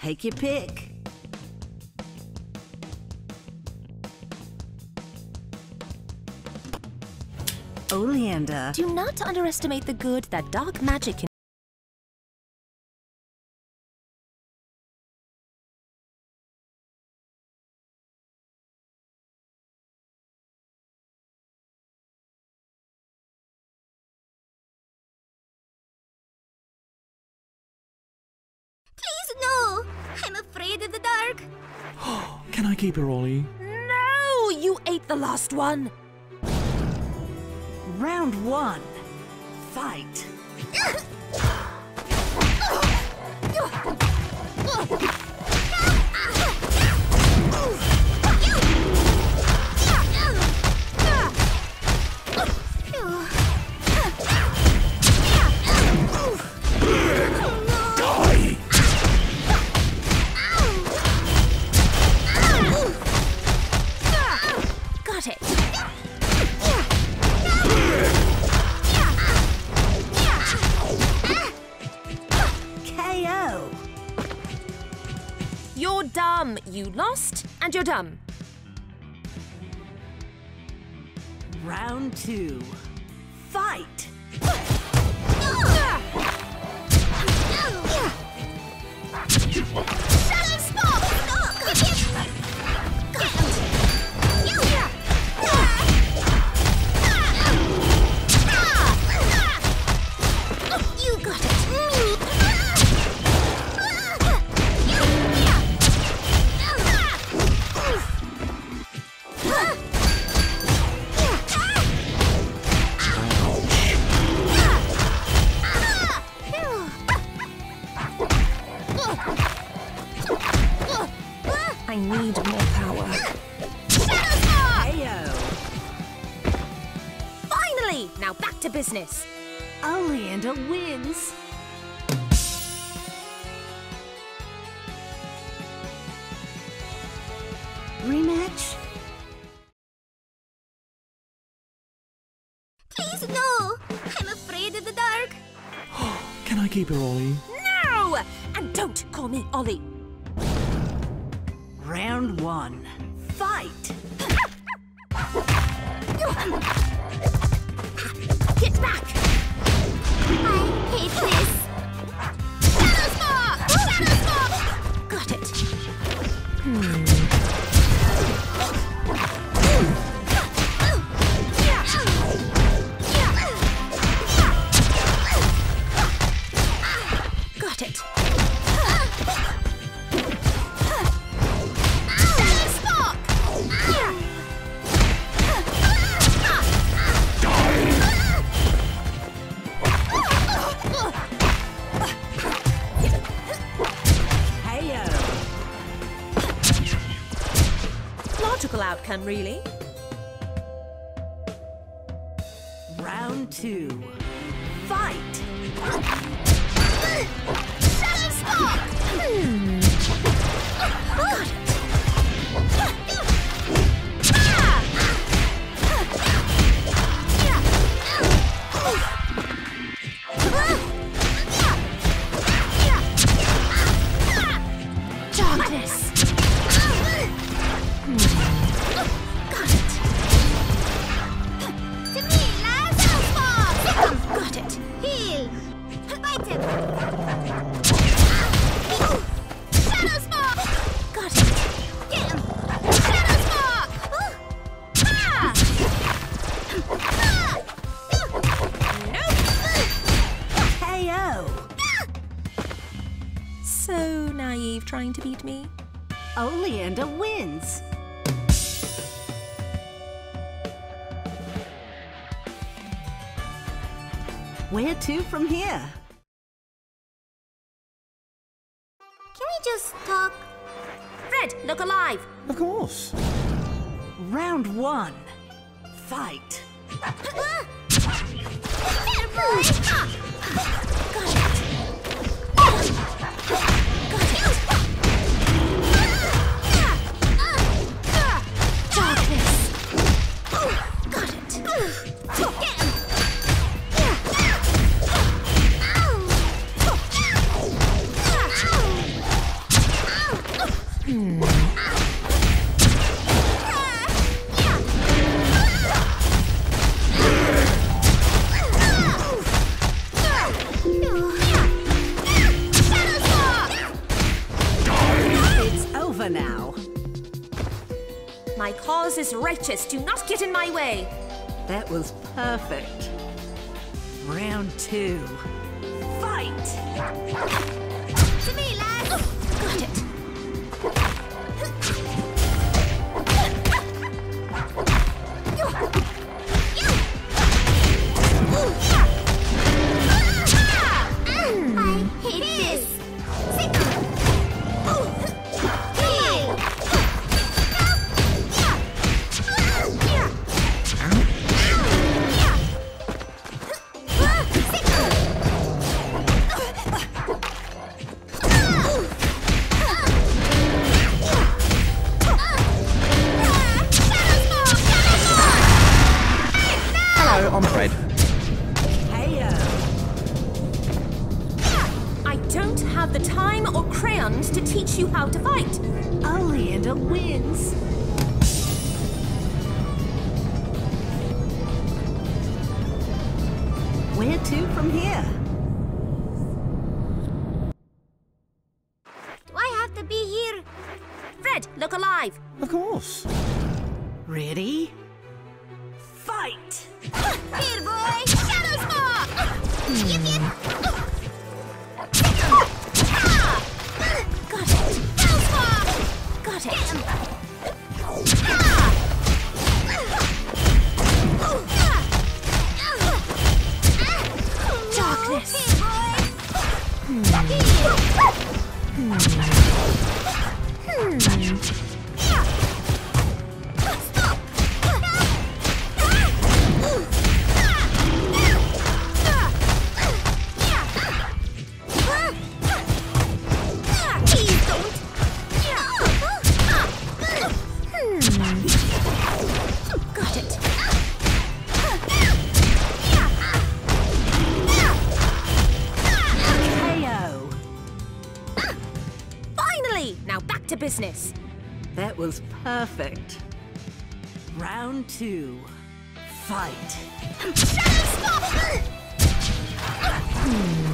Take your pick. Oleander. Do not underestimate the good that dark magic can I keep her, Ollie? No! You ate the last one! Round one. Fight. you're dumb. Round two. Fight. Rematch? Please, no! I'm afraid of the dark. Can I keep her, Ollie? No! And don't call me Ollie. Round one. Fight. Get back! I hate this. Shadow Spark! Shadow Spark! Got it. Got outcome, really. Round two. So naive trying to beat me. Oleander wins. Where to from here? Do not get in my way. That was perfect. Round two. Fight! Where to from here? Perfect. Round two. Fight! Darkness.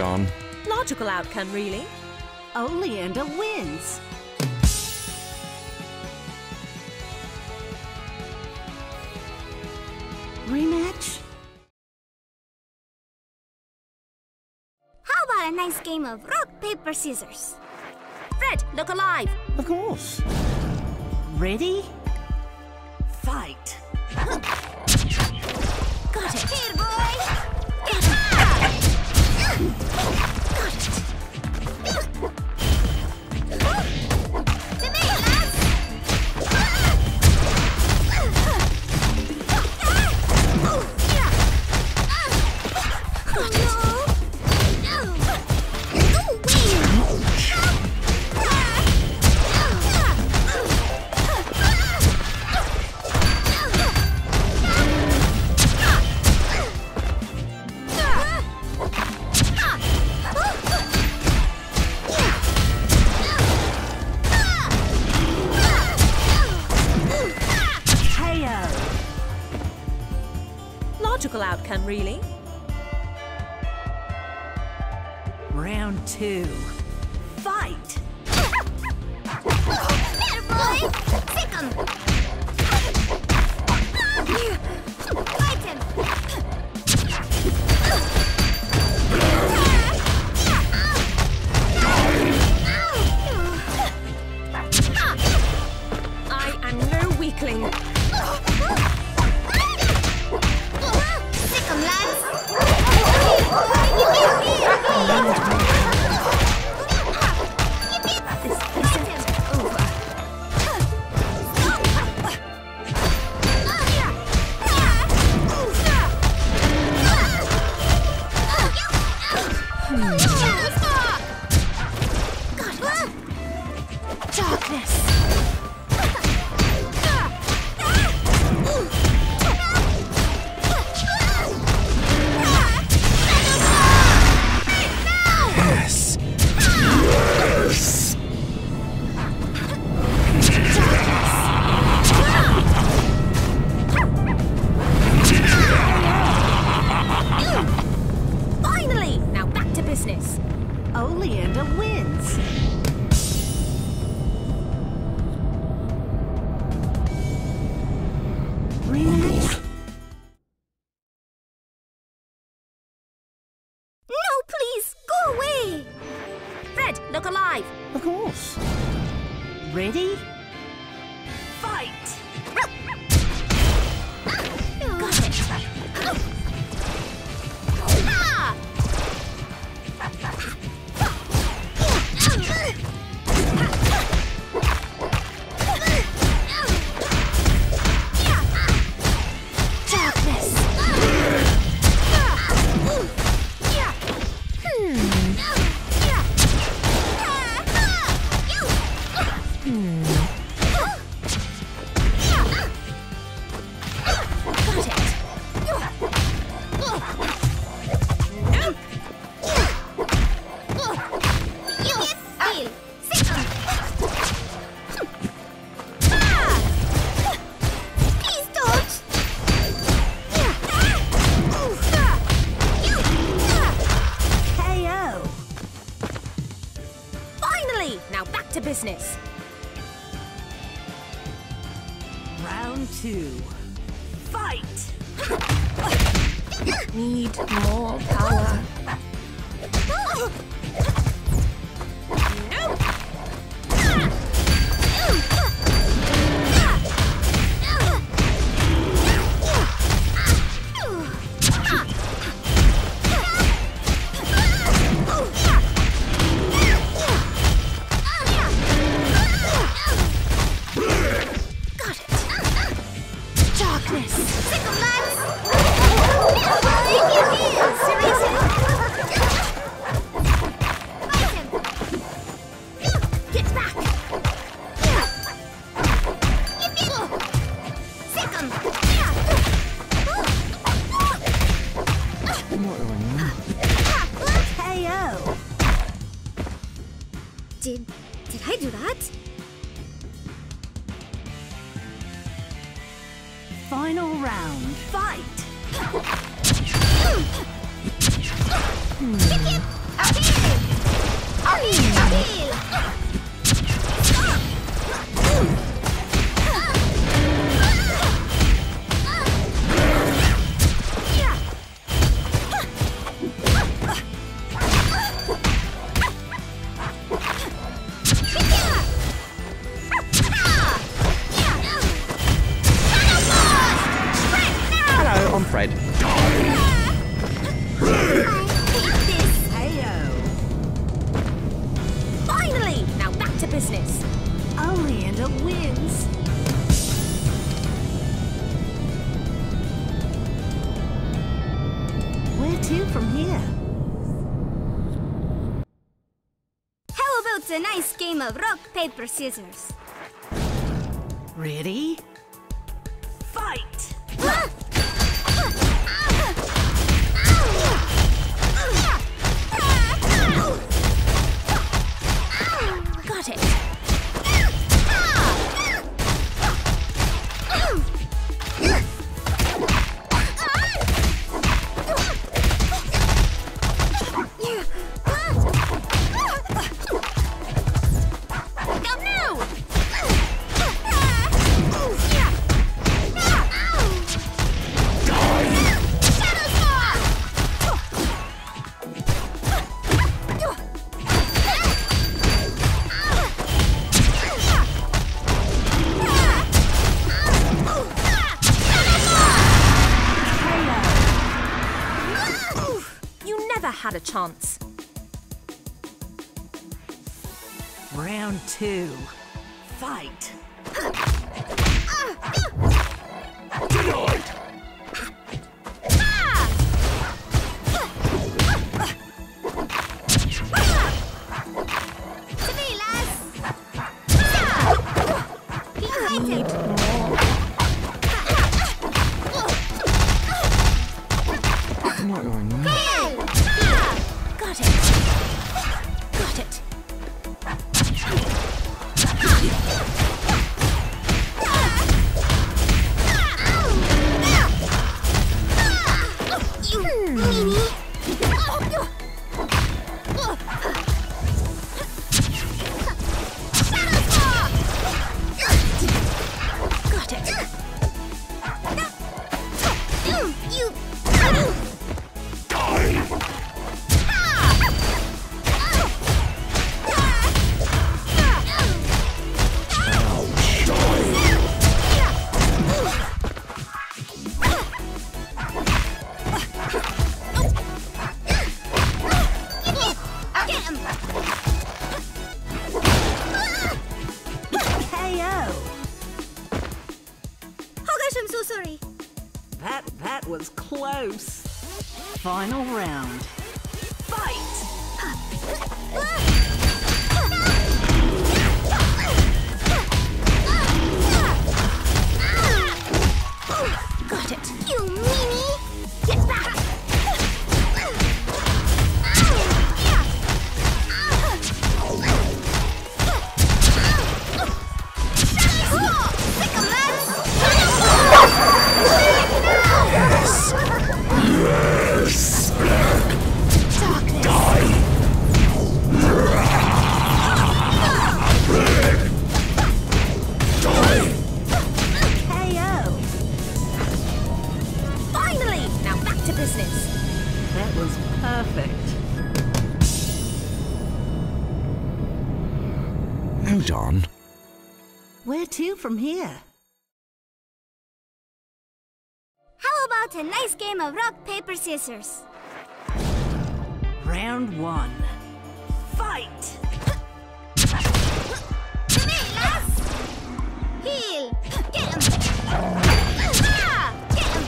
Darn. Logical outcome, really. Oleander wins. Rematch? How about a nice game of rock, paper, scissors? Fred, look alive. Of course. Ready? Fight! Got it. Here, boy! To me, Need more power. Ah! Did did I do that? Final round. Fight! Hmm. Hello, to business. Oleander wins. Where to from here? How about a nice game of rock, paper, scissors? Ready? Fight! Round two. Got it. Close. Final round. From here? How about a nice game of rock, paper, scissors? Round one. Fight! Come here, lass! Heel! Get him! Ah! Get him!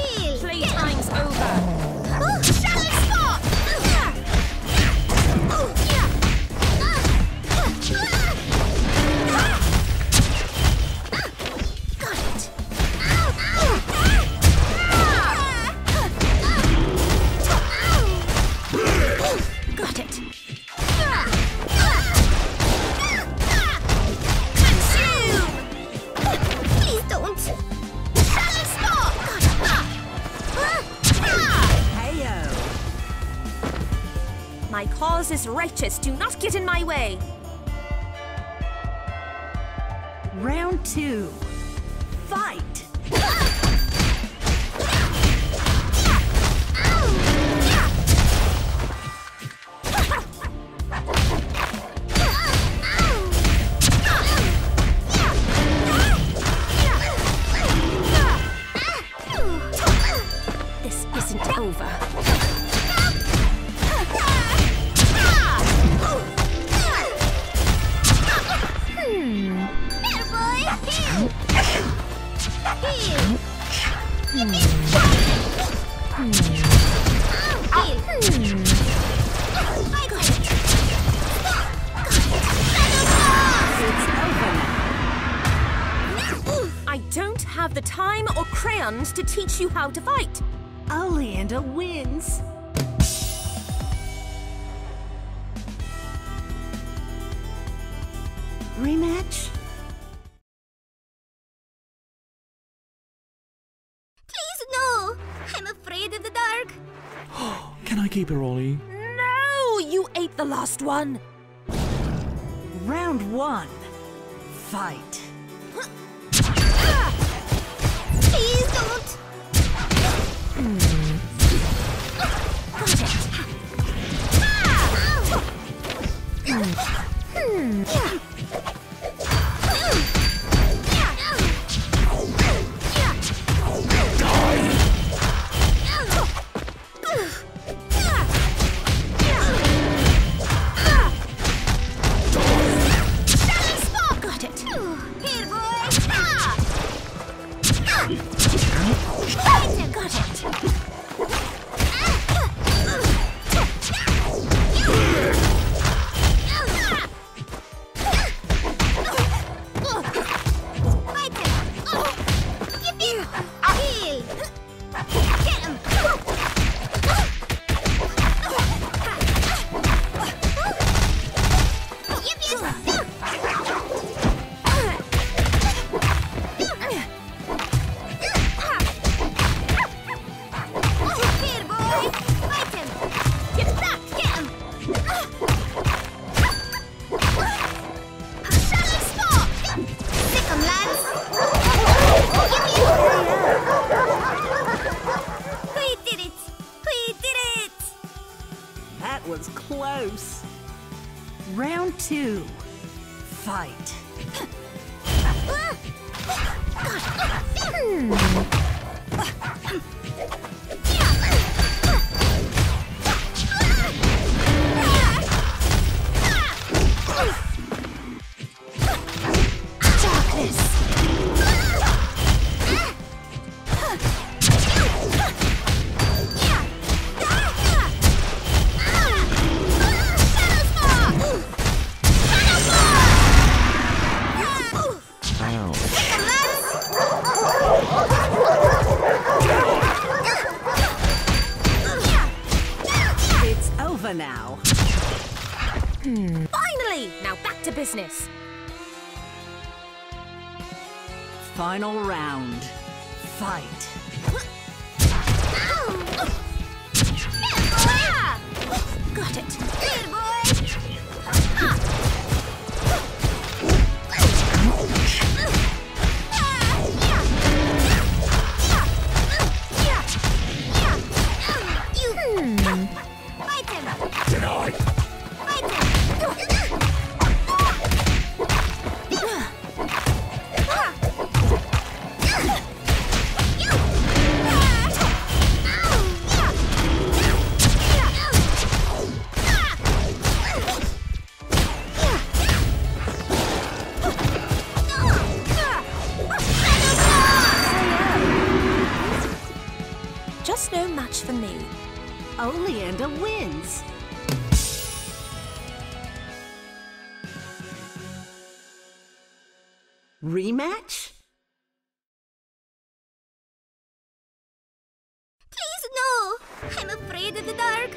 Heel! Playtime's over. Do not get in my way. Round two. How to fight. Oleander wins. Rematch? Please, no! I'm afraid of the dark. Can I keep her, Ollie? No, you ate the last one. Round one. Fight. Please don't! Got two. Fight. Ow. Hmm. Final round. Fight. Got it. Just no match for me. Oleander wins. Rematch? Please, no! I'm afraid of the dark.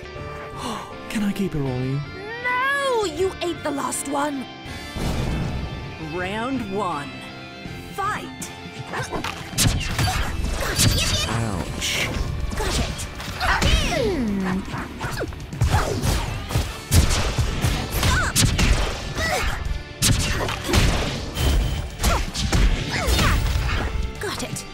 Can I keep her, Ollie? No! You ate the last one. Round one. Fight. Ouch. Got it. Got it.